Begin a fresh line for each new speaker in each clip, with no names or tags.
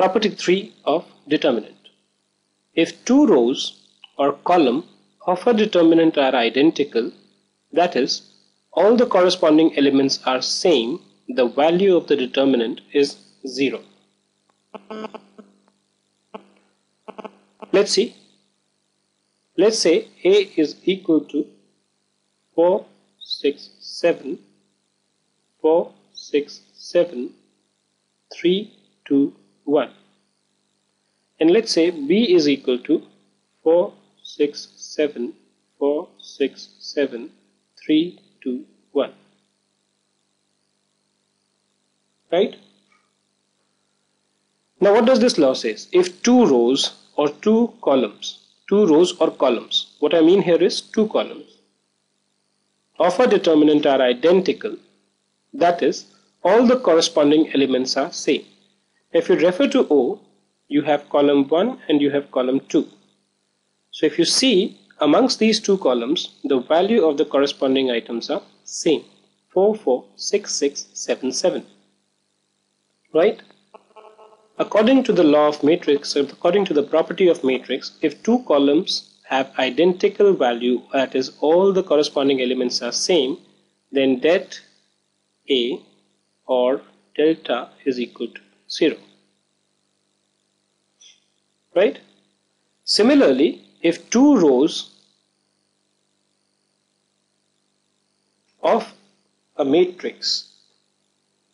Property 3 of determinant. If two rows or column of a determinant are identical, that is, all the corresponding elements are same, the value of the determinant is 0. Let's see. Let's say A is equal to 4, 6, 7, 4, 6, 7, 3, 2, 1. And let's say B is equal to 4, 6, 7, 4, 6, 7, 3, 2, 1. Right? Now what does this law says? If two rows or two columns, two rows or columns, what I mean here is two columns, of a determinant are identical, that is, all the corresponding elements are same. If you refer to O, you have column 1 and you have column 2. So if you see amongst these two columns, the value of the corresponding items are same. 4, 4, 6, 6, 7, 7. Right? According to the law of matrix, uh, according to the property of matrix, if two columns have identical value, that is all the corresponding elements are same, then det A or delta is equal to 0. Right? Similarly, if two rows of a matrix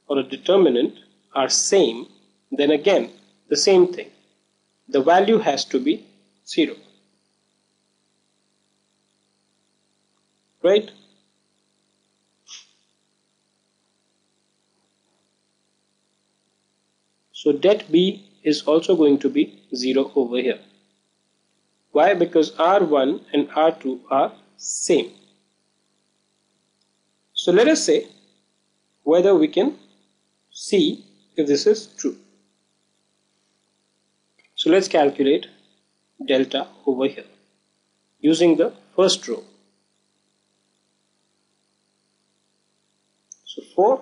or a determinant are same, then again the same thing. The value has to be 0. Right? So det B is also going to be 0 over here. Why? Because R1 and R2 are same. So let us say whether we can see if this is true. So let's calculate delta over here using the first row. So 4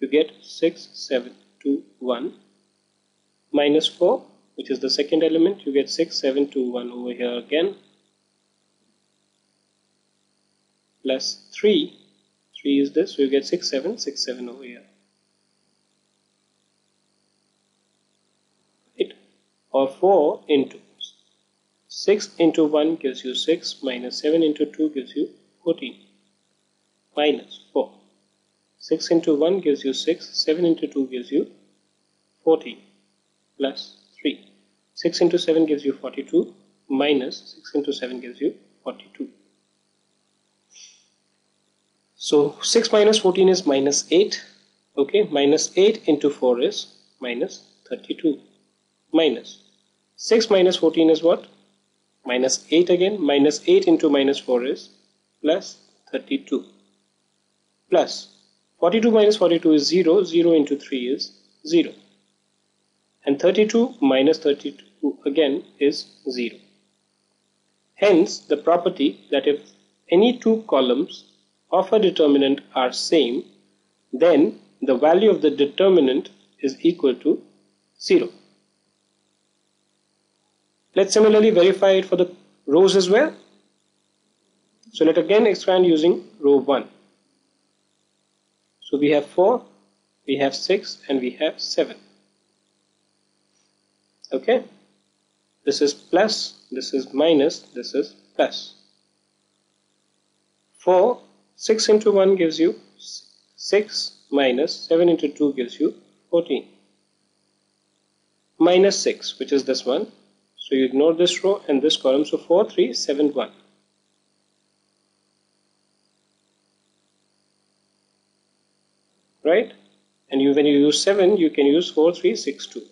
you get 6, 7, 2, 1 minus 4 which is the second element you get 6 7 2 1 over here again. Plus 3 3 is this so you get 6 7 6 7 over here. Right or 4 into 6 into 1 gives you 6 minus 7 into 2 gives you 14 minus 4 6 into 1 gives you 6 7 into 2 gives you 14 plus 3. 6 into 7 gives you 42 minus 6 into 7 gives you 42. So 6 minus 14 is minus 8. Okay, minus 8 into 4 is minus 32. Minus 6 minus 14 is what? Minus 8 again. Minus 8 into minus 4 is plus 32. Plus 42 minus 42 is 0. 0 into 3 is 0 and 32 minus 32 again is 0. Hence the property that if any two columns of a determinant are same then the value of the determinant is equal to 0. Let's similarly verify it for the rows as well. So let again expand using row 1. So we have 4, we have 6 and we have 7 okay? This is plus this is minus this is plus. 4 6 into 1 gives you 6 minus 7 into 2 gives you 14 minus 6 which is this one. So you ignore this row and this column. So 4 3 7 1 right? And you when you use 7 you can use 4 3 6 2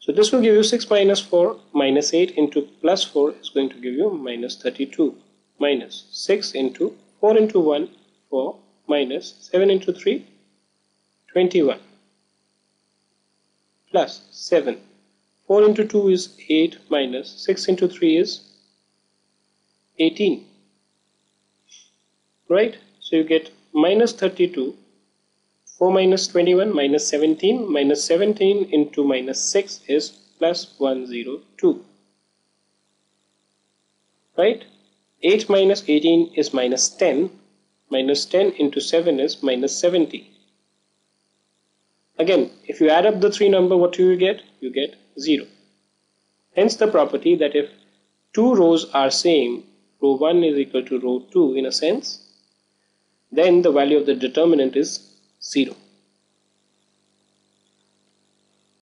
So this will give you 6 minus 4 minus 8 into plus 4 is going to give you minus 32 minus 6 into 4 into 1 4 minus 7 into 3 21 plus 7 4 into 2 is 8 minus 6 into 3 is 18 right? So you get minus 32 4 minus 21 minus 17 minus 17 into minus 6 is plus 102 right? 8 minus 18 is minus 10 minus 10 into 7 is minus 70 again if you add up the three number what do you get? You get 0 hence the property that if two rows are same row 1 is equal to row 2 in a sense then the value of the determinant is 0